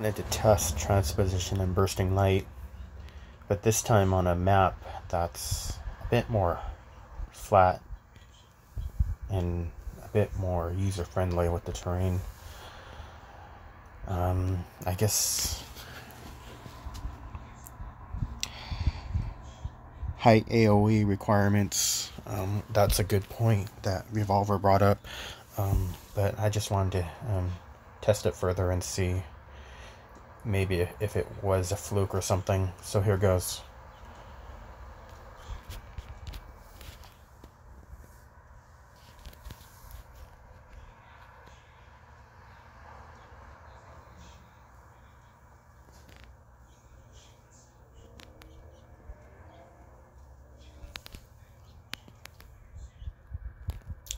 wanted to test transposition and bursting light, but this time on a map that's a bit more flat and a bit more user-friendly with the terrain. Um, I guess height AOE requirements, um, that's a good point that Revolver brought up, um, but I just wanted to um, test it further and see maybe if it was a fluke or something. So here goes.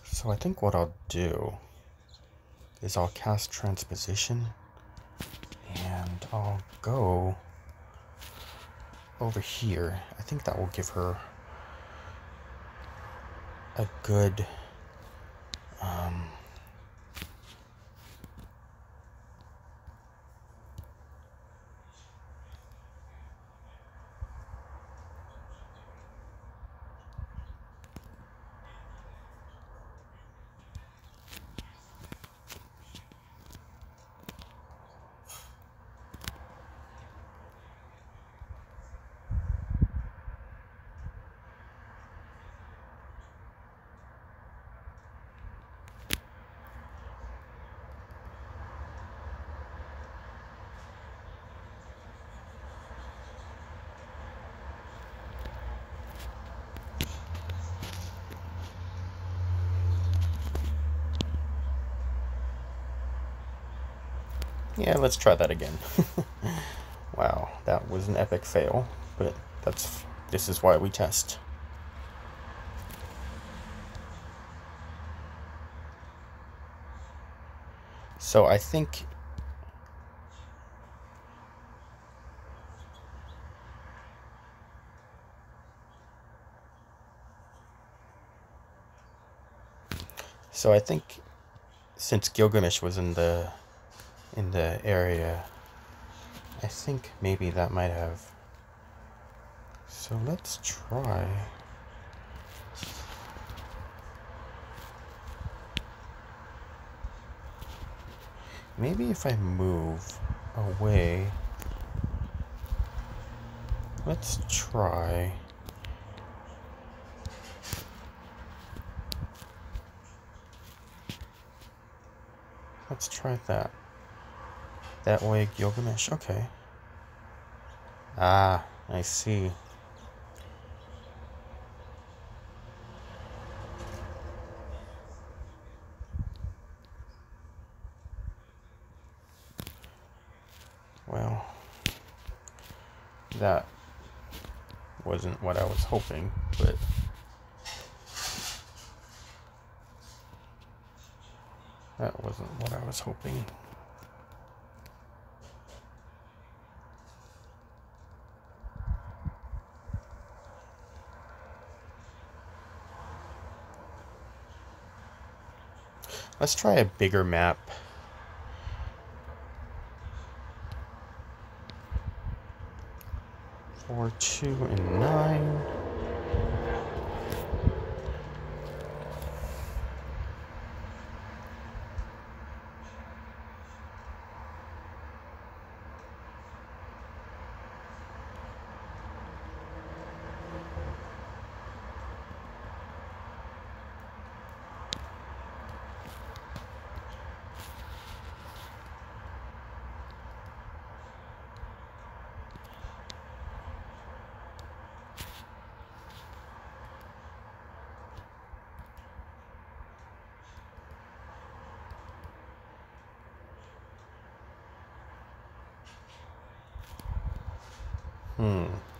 So I think what I'll do is I'll cast transposition and I'll go over here. I think that will give her a good Yeah, let's try that again. wow, that was an epic fail, but that's this is why we test. So I think So I think since Gilgamesh was in the in the area. I think maybe that might have. So let's try. Maybe if I move away. Let's try. Let's try that. That way, Gilgamesh. Okay. Ah, I see. Well, that wasn't what I was hoping, but that wasn't what I was hoping. Let's try a bigger map. Four, two, and nine. 嗯。